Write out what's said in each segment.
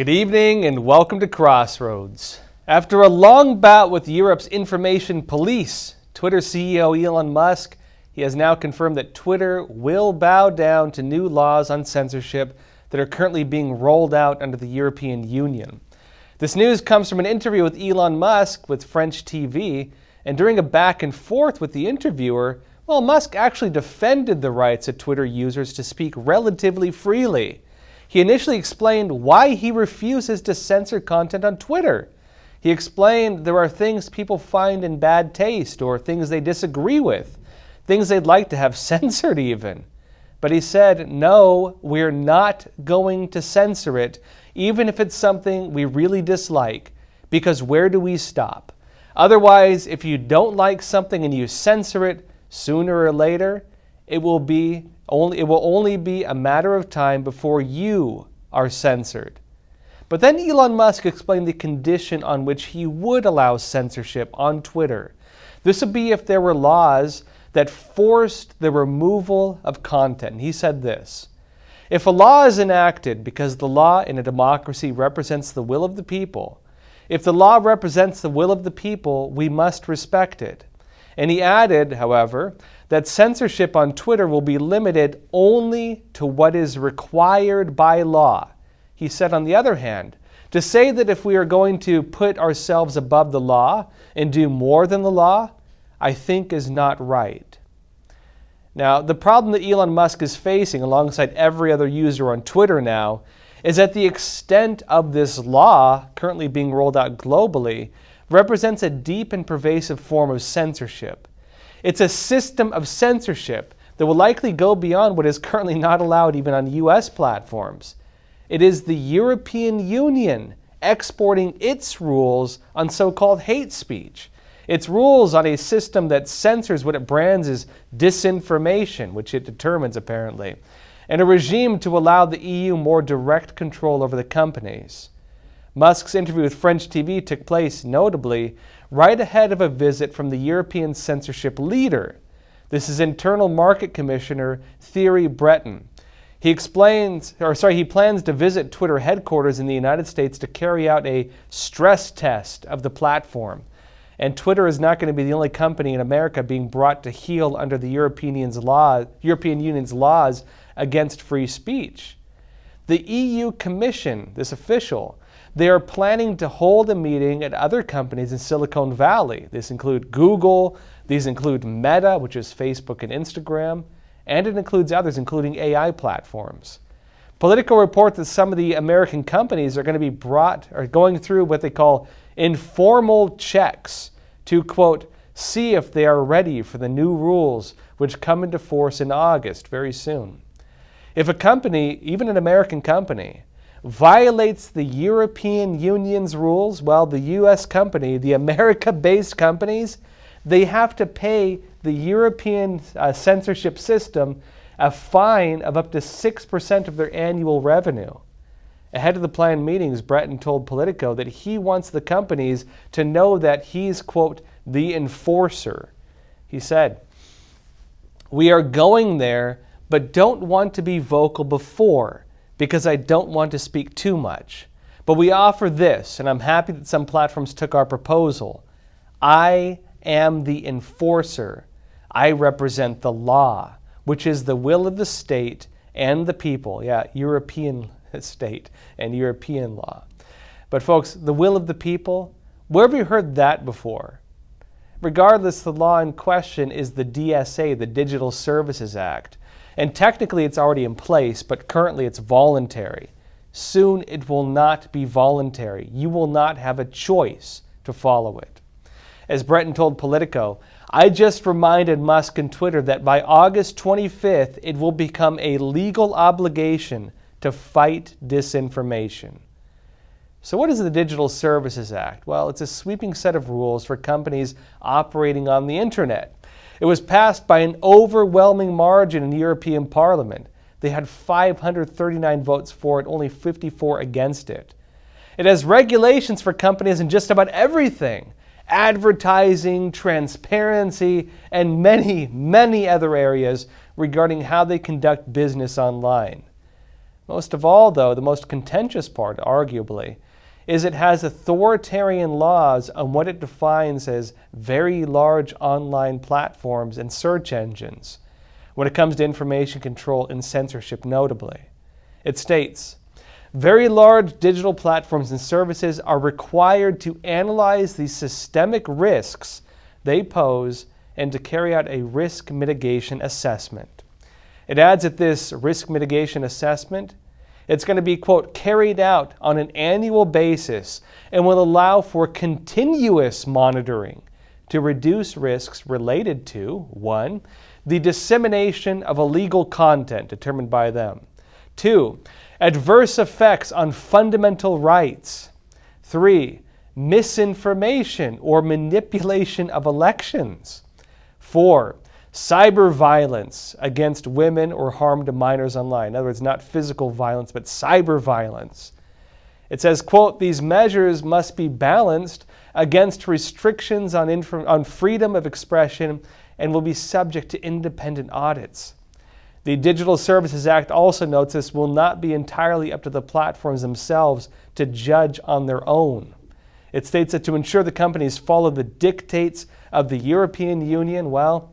Good evening and welcome to Crossroads. After a long bout with Europe's information police, Twitter CEO Elon Musk, he has now confirmed that Twitter will bow down to new laws on censorship that are currently being rolled out under the European Union. This news comes from an interview with Elon Musk with French TV, and during a back and forth with the interviewer, well, Musk actually defended the rights of Twitter users to speak relatively freely. He initially explained why he refuses to censor content on Twitter. He explained there are things people find in bad taste or things they disagree with, things they'd like to have censored even. But he said, no, we're not going to censor it, even if it's something we really dislike, because where do we stop? Otherwise, if you don't like something and you censor it, sooner or later, it will be only, it will only be a matter of time before you are censored. But then Elon Musk explained the condition on which he would allow censorship on Twitter. This would be if there were laws that forced the removal of content. He said this If a law is enacted because the law in a democracy represents the will of the people, if the law represents the will of the people, we must respect it. And he added, however, that censorship on Twitter will be limited only to what is required by law. He said, on the other hand, to say that if we are going to put ourselves above the law and do more than the law, I think is not right. Now, the problem that Elon Musk is facing alongside every other user on Twitter now is that the extent of this law currently being rolled out globally represents a deep and pervasive form of censorship. It's a system of censorship that will likely go beyond what is currently not allowed even on US platforms. It is the European Union exporting its rules on so called hate speech. Its rules on a system that censors what it brands as disinformation, which it determines apparently, and a regime to allow the EU more direct control over the companies. Musk's interview with French TV took place, notably, right ahead of a visit from the European censorship leader. This is Internal Market Commissioner Thierry Breton. He explains, or sorry, he plans to visit Twitter headquarters in the United States to carry out a stress test of the platform. And Twitter is not going to be the only company in America being brought to heel under the European law, European Union's laws against free speech. The EU Commission, this official, they are planning to hold a meeting at other companies in Silicon Valley. This include Google, these include Meta, which is Facebook and Instagram, and it includes others, including AI platforms. Politico reports that some of the American companies are going to be brought or going through what they call informal checks to quote see if they are ready for the new rules which come into force in August very soon. If a company, even an American company, violates the European Union's rules, well, the U.S. company, the America based companies, they have to pay the European uh, censorship system a fine of up to 6% of their annual revenue. Ahead of the planned meetings, Breton told Politico that he wants the companies to know that he's, quote, the enforcer. He said, We are going there, but don't want to be vocal before because I don't want to speak too much. But we offer this, and I'm happy that some platforms took our proposal. I am the enforcer. I represent the law, which is the will of the state and the people. Yeah, European state and European law. But, folks, the will of the people, where have you heard that before? Regardless, the law in question is the DSA, the Digital Services Act. And technically it's already in place, but currently it's voluntary. Soon it will not be voluntary. You will not have a choice to follow it. As Breton told Politico, I just reminded Musk and Twitter that by August 25th, it will become a legal obligation to fight disinformation. So, what is the Digital Services Act? Well, it's a sweeping set of rules for companies operating on the internet. It was passed by an overwhelming margin in the European Parliament. They had 539 votes for it, only 54 against it. It has regulations for companies in just about everything advertising, transparency, and many, many other areas regarding how they conduct business online. Most of all, though, the most contentious part, arguably, is it has authoritarian laws on what it defines as very large online platforms and search engines when it comes to information control and censorship, notably. It states very large digital platforms and services are required to analyze the systemic risks they pose and to carry out a risk mitigation assessment. It adds that this risk mitigation assessment it's going to be, quote, carried out on an annual basis and will allow for continuous monitoring to reduce risks related to one, the dissemination of illegal content determined by them, two, adverse effects on fundamental rights, three, misinformation or manipulation of elections, four, cyber violence against women or harm to minors online. In other words, not physical violence, but cyber violence. It says, quote, these measures must be balanced against restrictions on, on freedom of expression and will be subject to independent audits. The Digital Services Act also notes this will not be entirely up to the platforms themselves to judge on their own. It states that to ensure the companies follow the dictates of the European Union, well,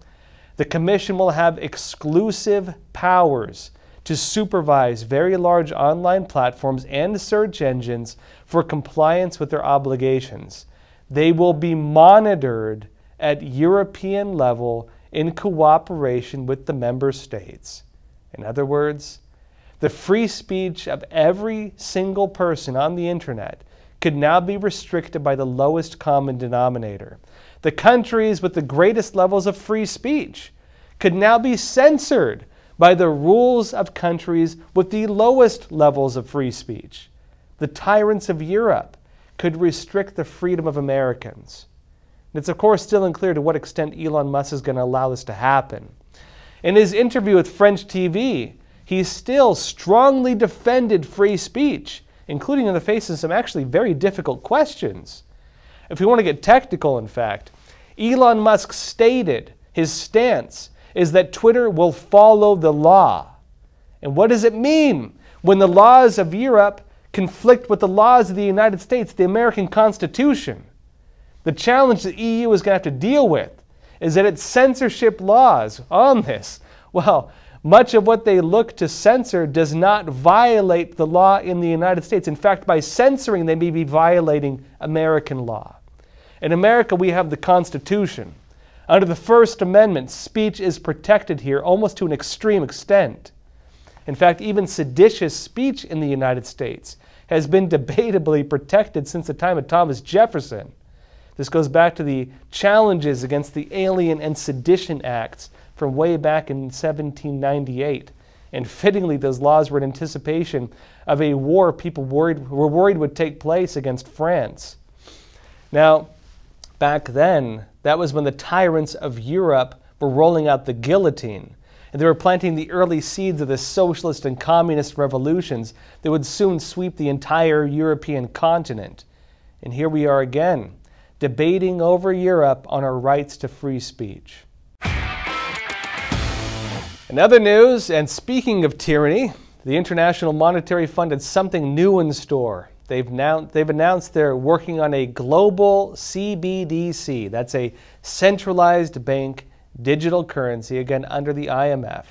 the Commission will have exclusive powers to supervise very large online platforms and search engines for compliance with their obligations. They will be monitored at European level in cooperation with the member states. In other words, the free speech of every single person on the internet could now be restricted by the lowest common denominator. The countries with the greatest levels of free speech could now be censored by the rules of countries with the lowest levels of free speech. The tyrants of Europe could restrict the freedom of Americans. And it's, of course, still unclear to what extent Elon Musk is going to allow this to happen. In his interview with French TV, he still strongly defended free speech, including in the face of some actually very difficult questions. If we want to get technical, in fact, Elon Musk stated his stance is that Twitter will follow the law. And what does it mean when the laws of Europe conflict with the laws of the United States, the American Constitution? The challenge the EU is going to have to deal with is that its censorship laws on this, well, much of what they look to censor does not violate the law in the United States. In fact, by censoring, they may be violating American law. In America, we have the Constitution. Under the First Amendment, speech is protected here almost to an extreme extent. In fact, even seditious speech in the United States has been debatably protected since the time of Thomas Jefferson. This goes back to the challenges against the Alien and Sedition Acts from way back in 1798. And fittingly, those laws were in anticipation of a war people worried, were worried would take place against France. Now, back then, that was when the tyrants of Europe were rolling out the guillotine. And they were planting the early seeds of the socialist and communist revolutions that would soon sweep the entire European continent. And here we are again, debating over Europe on our rights to free speech. In other news, and speaking of tyranny, the International Monetary Fund had something new in store. They've, now, they've announced they're working on a global CBDC. That's a centralized bank digital currency, again, under the IMF.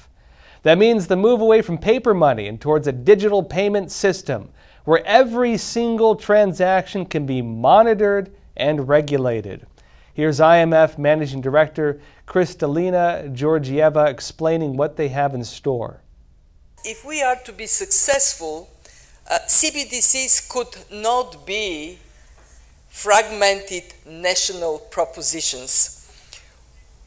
That means the move away from paper money and towards a digital payment system where every single transaction can be monitored and regulated. Here's IMF Managing Director Kristalina Georgieva explaining what they have in store. If we are to be successful, uh, CBDCs could not be fragmented national propositions.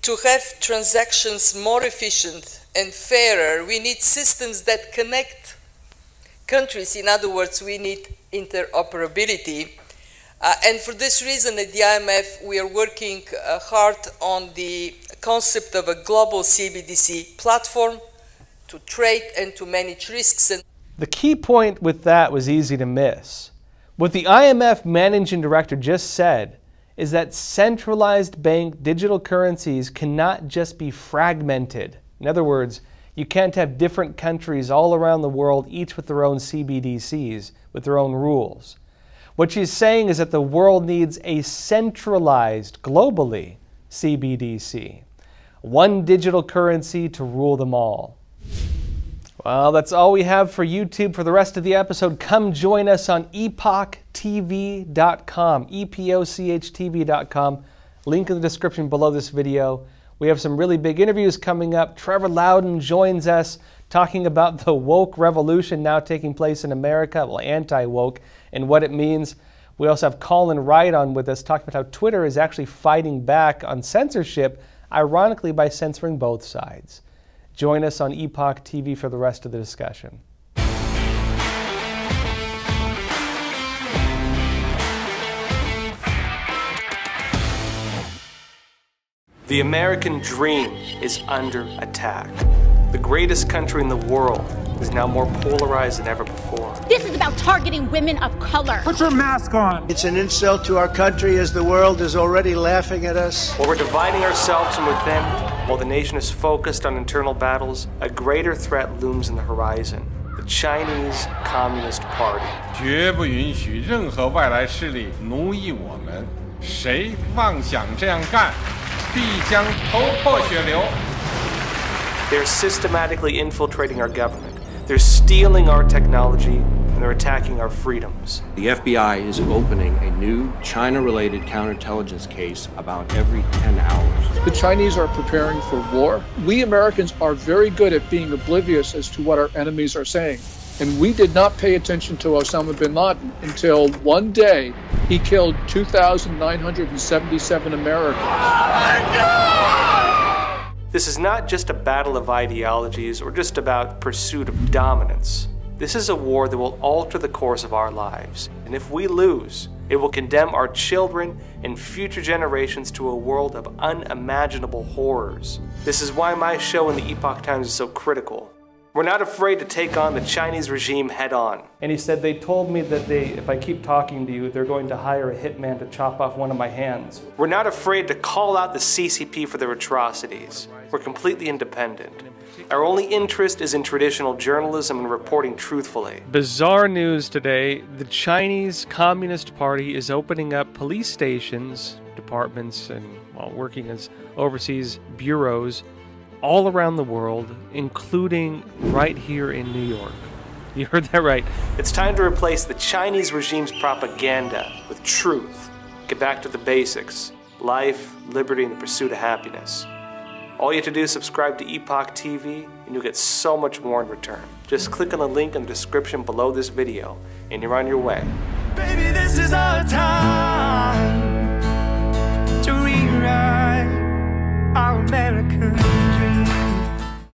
To have transactions more efficient and fairer, we need systems that connect countries. In other words, we need interoperability. Uh, and for this reason, at the IMF, we are working uh, hard on the concept of a global CBDC platform to trade and to manage risks. And the key point with that was easy to miss. What the IMF managing director just said is that centralized bank digital currencies cannot just be fragmented. In other words, You can't have different countries all around the world, each with their own CBDCs, with their own rules. What she's saying is that the world needs a centralized, globally, CBDC. One digital currency to rule them all. Well, that's all we have for YouTube for the rest of the episode. Come join us on epochtv.com, E-P-O-C-H-T-V.com. Link in the description below this video. We have some really big interviews coming up. Trevor Loudon joins us talking about the woke revolution now taking place in America, well, anti-woke, and what it means. We also have Colin Wright on with us talking about how Twitter is actually fighting back on censorship, ironically by censoring both sides. Join us on Epoch TV for the rest of the discussion. The American dream is under attack. The greatest country in the world is now more polarized than ever before. This is about targeting women of color. Put your mask on. It's an insult to our country as the world is already laughing at us. While we're dividing ourselves from within, while the nation is focused on internal battles, a greater threat looms in the horizon. The Chinese Communist Party. 绝不允许任何外来势力奴役我们。谁妄想这样干，必将头破血流。They're systematically infiltrating our government. They're stealing our technology and they're attacking our freedoms. The FBI is opening a new China related counterintelligence case about every 10 hours. The Chinese are preparing for war. We Americans are very good at being oblivious as to what our enemies are saying. And we did not pay attention to Osama bin Laden until one day he killed 2,977 Americans. This is not just a battle of ideologies or just about pursuit of dominance. This is a war that will alter the course of our lives, and if we lose, it will condemn our children and future generations to a world of unimaginable horrors. This is why my show in the Epoch Times is so critical. We're not afraid to take on the Chinese regime head on. And he said, They told me that they, if I keep talking to you, they're going to hire a hitman to chop off one of my hands. We're not afraid to call out the CCP for their atrocities. We're completely independent. Our only interest is in traditional journalism and reporting truthfully. Bizarre news today the Chinese Communist Party is opening up police stations, departments, and well, working as overseas bureaus all around the world, including right here in New York. You heard that right. It's time to replace the Chinese regime's propaganda with truth. Get back to the basics life, liberty, and the pursuit of happiness. All you have to do is subscribe to Epoch TV, and you'll get so much more in return. Just click on the link in the description below this video, and you're on your way. Baby, this is our time to rewrite our